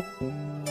Música